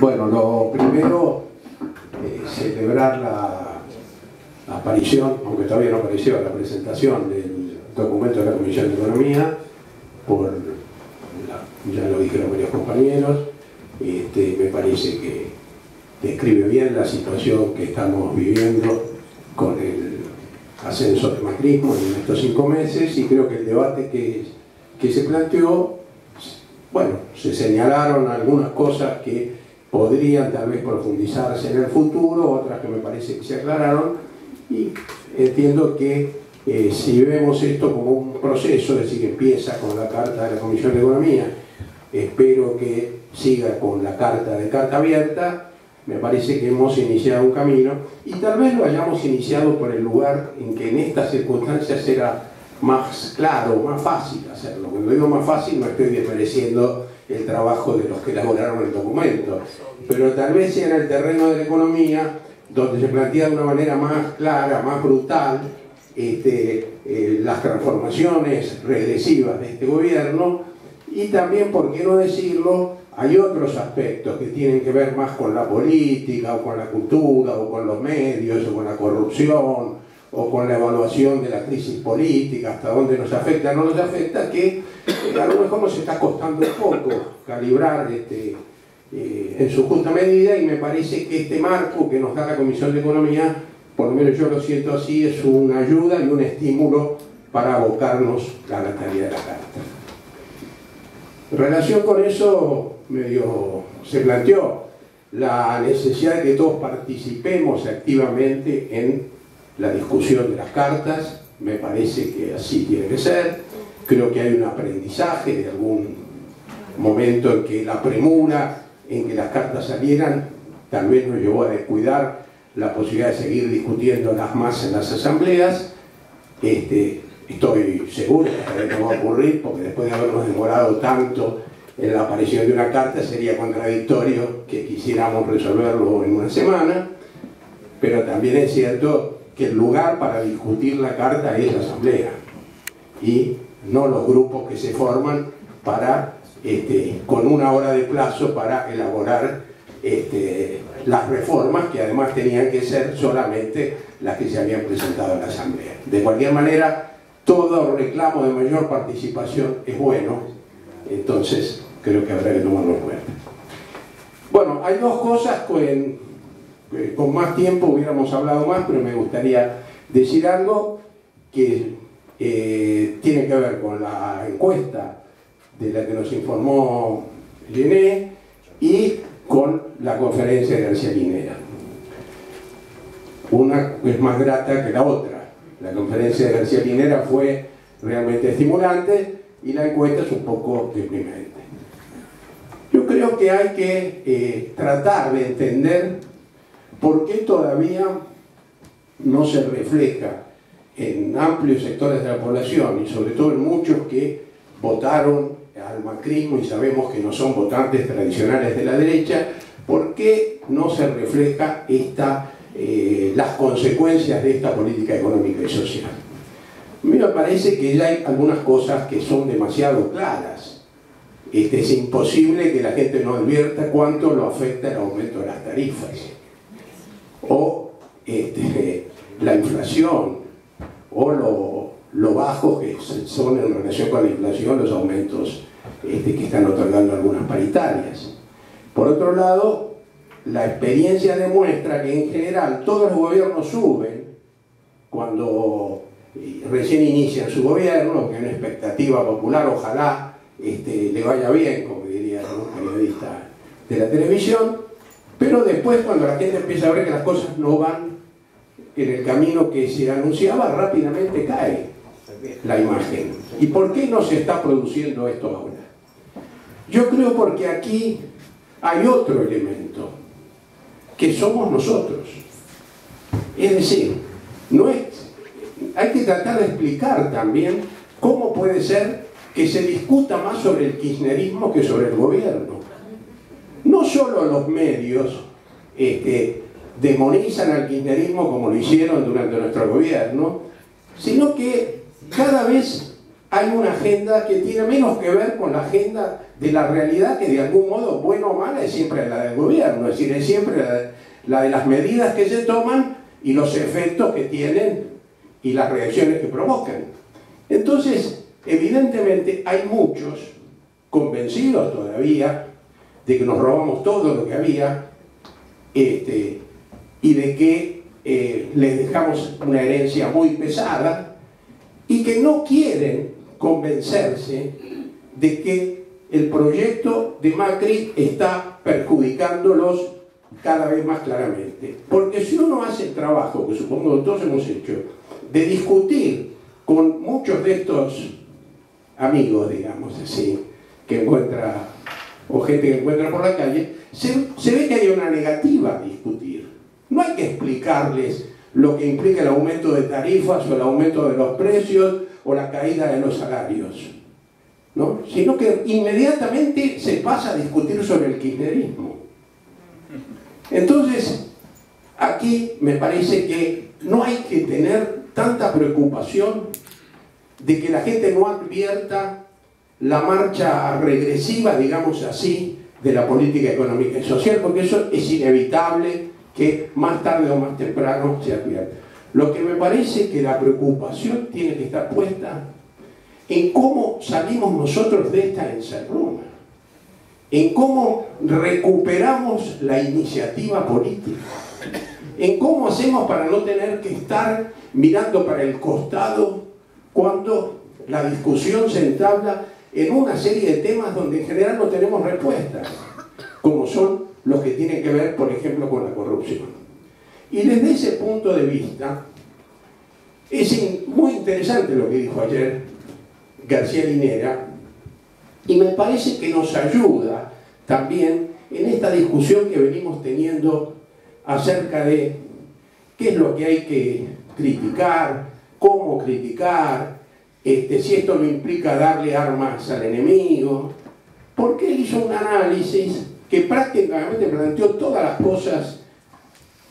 Bueno, lo primero, eh, celebrar la, aparición, aunque todavía no apareció, la presentación del documento de la Comisión de Economía, por, ya lo dijeron varios compañeros, este, me parece que describe bien la situación que estamos viviendo con el ascenso del macrismo en estos cinco meses y creo que el debate que, que se planteó, bueno, se señalaron algunas cosas que podrían tal vez profundizarse en el futuro, otras que me parece que se aclararon, y entiendo que eh, si vemos esto como un proceso, es decir, que empieza con la carta de la Comisión de Economía, espero que siga con la carta de carta abierta, me parece que hemos iniciado un camino y tal vez lo hayamos iniciado por el lugar en que en estas circunstancias era más claro, más fácil hacerlo. Cuando digo más fácil no estoy desmereciendo el trabajo de los que elaboraron el documento, pero tal vez en el terreno de la economía donde se plantea de una manera más clara, más brutal, este, eh, las transformaciones regresivas de este gobierno. Y también, por qué no decirlo, hay otros aspectos que tienen que ver más con la política o con la cultura o con los medios o con la corrupción o con la evaluación de la crisis política, hasta dónde nos afecta no nos afecta, que a lo mejor nos está costando un poco calibrar este, eh, en su justa medida y me parece que este marco que nos da la Comisión de Economía, por lo menos yo lo siento así, es una ayuda y un estímulo para abocarnos a la tarea de la carta. En relación con eso, medio se planteó la necesidad de que todos participemos activamente en la discusión de las cartas, me parece que así tiene que ser, creo que hay un aprendizaje de algún momento en que la premura en que las cartas salieran tal vez nos llevó a descuidar la posibilidad de seguir discutiendo las más en las asambleas. Este, estoy seguro que no va a ocurrir, porque después de habernos demorado tanto en la aparición de una carta sería contradictorio que quisiéramos resolverlo en una semana, pero también es cierto que el lugar para discutir la carta es la asamblea y no los grupos que se forman para, este, con una hora de plazo para elaborar este, las reformas que además tenían que ser solamente las que se habían presentado en la asamblea. De cualquier manera, todo reclamo de mayor participación es bueno, entonces creo que habrá que tomarlo en cuenta. Bueno, hay dos cosas con, con más tiempo hubiéramos hablado más, pero me gustaría decir algo que eh, tiene que ver con la encuesta de la que nos informó Gené y con la conferencia de García Linera. Una es más grata que la otra. La conferencia de García Linera fue realmente estimulante y la encuesta es un poco deprimente. Yo creo que hay que eh, tratar de entender ¿Por qué todavía no se refleja en amplios sectores de la población y sobre todo en muchos que votaron al macrismo y sabemos que no son votantes tradicionales de la derecha, ¿por qué no se refleja esta, eh, las consecuencias de esta política económica y social? A mí me parece que ya hay algunas cosas que son demasiado claras. Este, es imposible que la gente no advierta cuánto lo afecta el aumento de las tarifas o este, la inflación o lo, lo bajo que son en relación con la inflación los aumentos este, que están otorgando algunas paritarias. Por otro lado, la experiencia demuestra que en general todos los gobiernos suben cuando eh, recién inician su gobierno, que es una expectativa popular, ojalá este, le vaya bien, como diría un periodista de la televisión, pero después, cuando la gente empieza a ver que las cosas no van en el camino que se anunciaba, rápidamente cae la imagen. ¿Y por qué no se está produciendo esto ahora? Yo creo porque aquí hay otro elemento, que somos nosotros. Es decir, no es, hay que tratar de explicar también cómo puede ser que se discuta más sobre el kirchnerismo que sobre el gobierno no solo los medios este, demonizan al kirchnerismo como lo hicieron durante nuestro gobierno, sino que cada vez hay una agenda que tiene menos que ver con la agenda de la realidad que de algún modo, bueno o mala, es siempre la del gobierno, es decir, es siempre la de, las medidas que se toman y los efectos que tienen y las reacciones que provocan. Entonces, evidentemente hay muchos convencidos todavía de que nos robamos todo lo que había este, y de que eh, les dejamos una herencia muy pesada y que no quieren convencerse de que el proyecto de Macri está perjudicándolos cada vez más claramente. Porque si uno hace el trabajo, que supongo que todos hemos hecho, de discutir con muchos de estos amigos, digamos así, que encuentra, o gente que encuentra por la calle, se, se ve que hay una negativa a discutir. No hay que explicarles lo que implica el aumento de tarifas o el aumento de los precios o la caída de los salarios, ¿no? sino que inmediatamente se pasa a discutir sobre el kirchnerismo. Entonces, aquí me parece que no hay que tener tanta preocupación de que la gente no advierta la marcha regresiva, digamos así, de la política económica y social, porque eso es inevitable que más tarde o más temprano se advierta. Lo que me parece que la preocupación tiene que estar puesta en cómo salimos nosotros de esta encerrona, en cómo recuperamos la iniciativa política, en cómo hacemos para no tener que estar mirando para el costado cuando la discusión se entabla en una serie de temas donde en general no tenemos respuestas, como son los que tienen que ver, por ejemplo, con la corrupción. Y desde ese punto de vista, es muy interesante lo que dijo ayer García Linera, y me parece que nos ayuda también en esta discusión que venimos teniendo acerca de qué es lo que hay que criticar, cómo criticar, este, si esto no implica darle armas al enemigo, porque él hizo un análisis que prácticamente planteó todas las cosas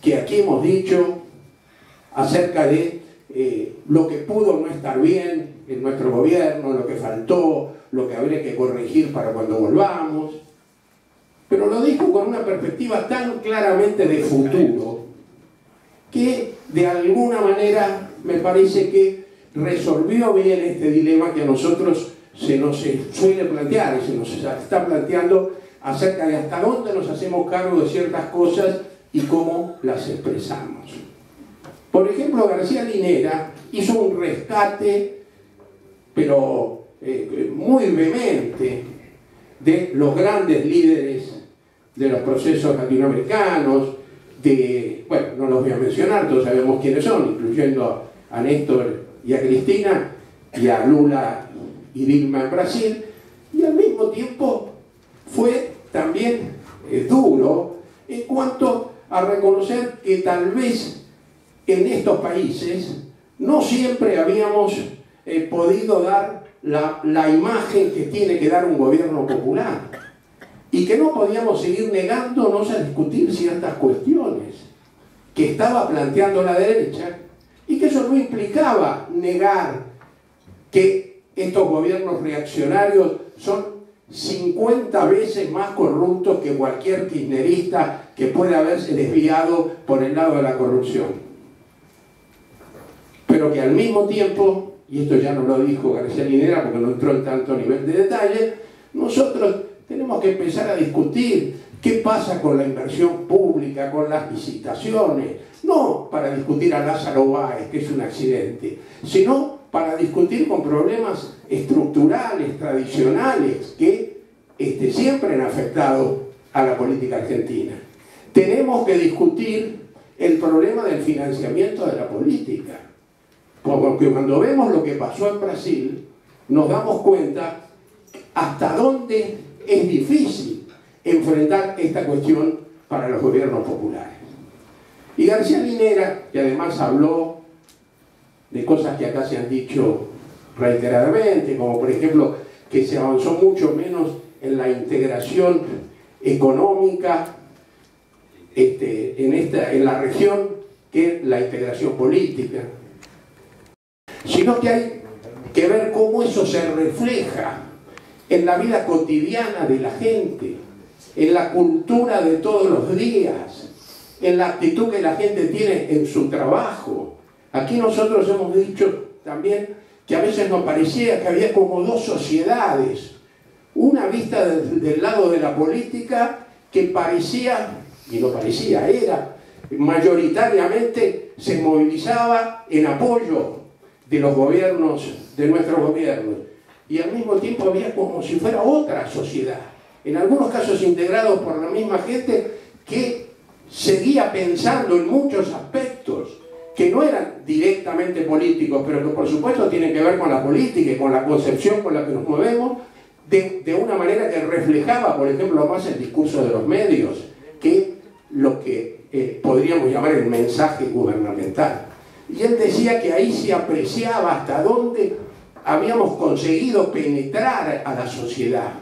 que aquí hemos dicho acerca de eh, lo que pudo no estar bien en nuestro gobierno, lo que faltó, lo que habría que corregir para cuando volvamos. Pero lo dijo con una perspectiva tan claramente de futuro que de alguna manera me parece que resolvió bien este dilema que a nosotros se nos suele plantear y se nos está planteando acerca de hasta dónde nos hacemos cargo de ciertas cosas y cómo las expresamos. Por ejemplo, García Linera hizo un rescate, pero eh, muy vehemente, de los grandes líderes de los procesos latinoamericanos, de, bueno, no los voy a mencionar, todos sabemos quiénes son, incluyendo a Néstor y a Cristina, y a Lula y Dilma en Brasil, y al mismo tiempo fue también eh, duro en cuanto a reconocer que tal vez en estos países no siempre habíamos eh, podido dar la, la imagen que tiene que dar un gobierno popular y que no podíamos seguir negándonos a discutir ciertas cuestiones que estaba planteando la derecha y que eso no implicaba negar que estos gobiernos reaccionarios son 50 veces más corruptos que cualquier kirchnerista que pueda haberse desviado por el lado de la corrupción. Pero que al mismo tiempo, y esto ya no lo dijo García Linera porque no entró en tanto nivel de detalle, nosotros tenemos que empezar a discutir qué pasa con la inversión pública, con las licitaciones, no para discutir a Lázaro Báez, que es un accidente, sino para discutir con problemas estructurales, tradicionales, que este, siempre han afectado a la política argentina. Tenemos que discutir el problema del financiamiento de la política. Porque cuando vemos lo que pasó en Brasil, nos damos cuenta hasta dónde es difícil enfrentar esta cuestión para los gobiernos populares. Y García Linera, que además habló de cosas que acá se han dicho reiteradamente, como por ejemplo que se avanzó mucho menos en la integración económica este, en, esta, en la región que la integración política, sino que hay que que ver cómo eso se refleja en la vida cotidiana de la gente, en la cultura de todos los días, en la actitud que la gente tiene en su trabajo. Aquí nosotros hemos dicho también que a veces nos parecía que había como dos sociedades, una vista del, lado de la política que parecía, y no parecía, era, mayoritariamente se movilizaba en apoyo de los gobiernos, de nuestros gobiernos, y al mismo tiempo había como si fuera otra sociedad, en algunos casos integrados por la misma gente que seguía pensando en muchos aspectos que no eran directamente políticos, pero que por supuesto tienen que ver con la política y con la concepción con la que nos movemos, de, una manera que reflejaba, por ejemplo, más el discurso de los medios que lo que eh, podríamos llamar el mensaje gubernamental. Y él decía que ahí se apreciaba hasta dónde habíamos conseguido penetrar a la sociedad.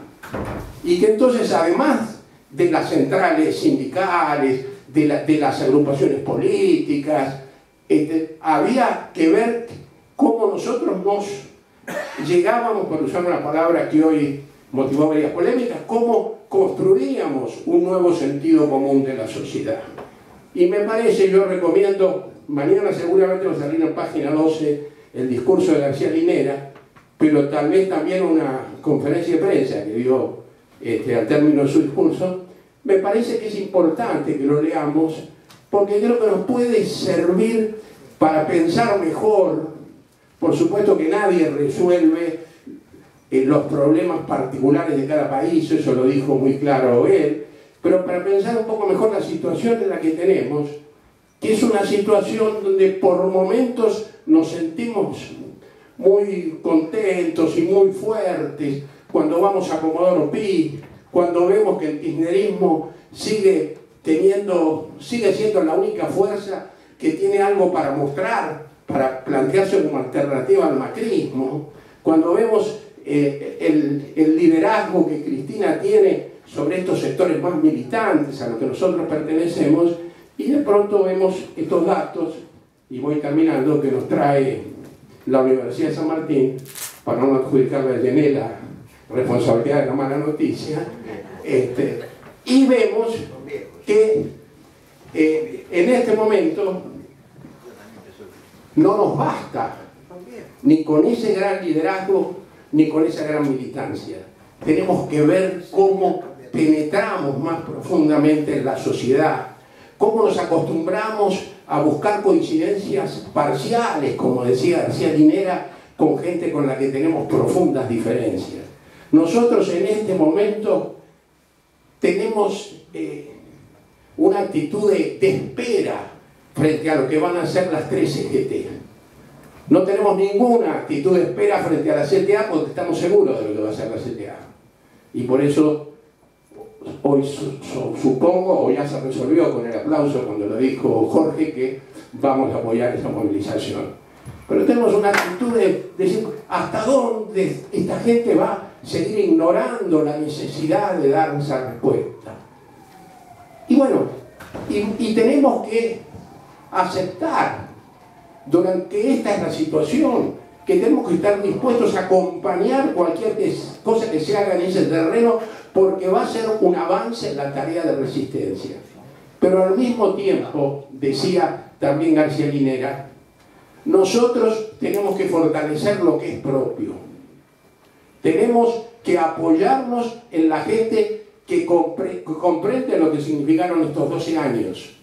Y que entonces, además de las centrales sindicales, de, las agrupaciones políticas, este, había que ver cómo nosotros nos llegábamos, por usar una palabra que hoy motivó varias polémicas, cómo construíamos un nuevo sentido común de la sociedad. Y me parece, yo recomiendo, mañana seguramente va a en página 12 el discurso de García Linera, pero tal vez también una conferencia de prensa que dio este, al término de su discurso, me parece que es importante que lo leamos porque creo que nos puede servir para pensar mejor. Por supuesto que nadie resuelve eh, los problemas particulares de cada país, eso lo dijo muy claro él, pero para pensar un poco mejor la situación en la que tenemos, que es una situación donde por momentos nos sentimos muy contentos y muy fuertes cuando vamos a Comodoro Pi, cuando vemos que el kirchnerismo sigue teniendo, sigue siendo la única fuerza que tiene algo para mostrar, para plantearse como alternativa al macrismo, cuando vemos eh, el, el liderazgo que Cristina tiene sobre estos sectores más militantes a los que nosotros pertenecemos, y de pronto vemos estos datos, y voy terminando, que nos trae la Universidad de San Martín, para no adjudicarle a Yenela responsabilidad de la mala noticia, este, y vemos que eh, en este momento no nos basta ni con ese gran liderazgo ni con esa gran militancia. Tenemos que ver cómo penetramos más profundamente en la sociedad, cómo nos acostumbramos a buscar coincidencias parciales, como decía García Linera, con gente con la que tenemos profundas diferencias. Nosotros en este momento tenemos eh, una actitud de, espera frente a lo que van a ser las tres CGT. No tenemos ninguna actitud de espera frente a la CTA porque estamos seguros de lo que va a ser la CTA. Y por eso hoy supongo, o ya se resolvió con el aplauso cuando lo dijo Jorge, que vamos a apoyar esa movilización. Pero tenemos una actitud de decir, ¿hasta dónde esta gente va a seguir ignorando la necesidad de dar esa respuesta? Y bueno, y, tenemos que aceptar durante esta es situación que tenemos que estar dispuestos a acompañar cualquier cosa que se haga en ese terreno porque va a ser un avance en la tarea de resistencia. Pero al mismo tiempo, decía también García Linera, nosotros tenemos que fortalecer lo que es propio. Tenemos que apoyarnos en la gente que, comprende lo que significaron estos 12 años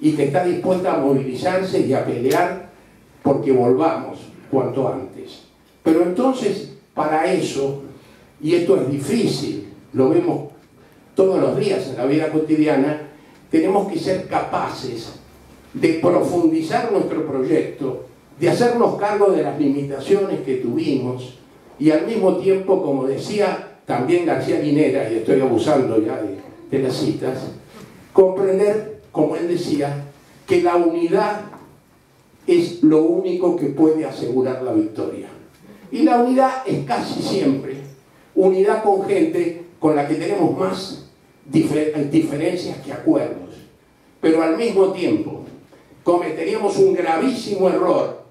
y que está dispuesta a movilizarse y a pelear porque volvamos cuanto antes. Pero entonces, para eso, y esto es difícil, lo vemos todos los días en la vida cotidiana, tenemos que ser capaces de profundizar nuestro proyecto de hacernos cargo de las limitaciones que tuvimos y al mismo tiempo, como decía también García Linera, y estoy abusando ya de, de las citas, comprender, como él decía, que la unidad es lo único que puede asegurar la victoria. Y la unidad es casi siempre unidad con gente con la que tenemos más diferencias que acuerdos. Pero al mismo tiempo cometeríamos un gravísimo error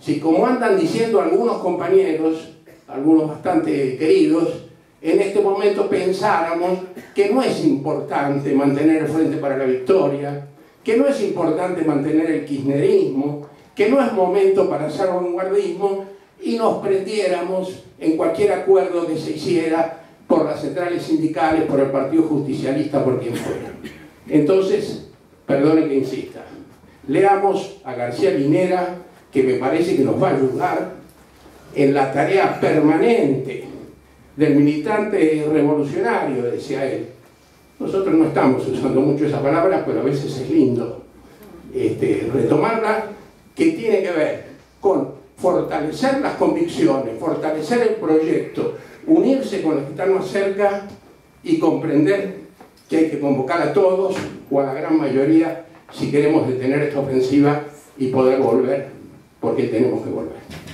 si como andan diciendo algunos compañeros, algunos bastante queridos, en este momento pensáramos que no es importante mantener el Frente para la Victoria, que no es importante mantener el kirchnerismo, que no es momento para hacer vanguardismo y nos prendiéramos en cualquier acuerdo que se hiciera por las centrales sindicales, por el Partido Justicialista, por quien fuera. Entonces, perdone que insista, leamos a García Linera, que me parece que nos va a ayudar en la tarea permanente del militante revolucionario, decía él. Nosotros no estamos usando mucho esa palabra, pero a veces es lindo este, retomarla, que tiene que ver con fortalecer las convicciones, fortalecer el proyecto, unirse con los que están más cerca y comprender que hay que convocar a todos o a la gran mayoría si queremos detener esta ofensiva y poder volver, porque tenemos que volver.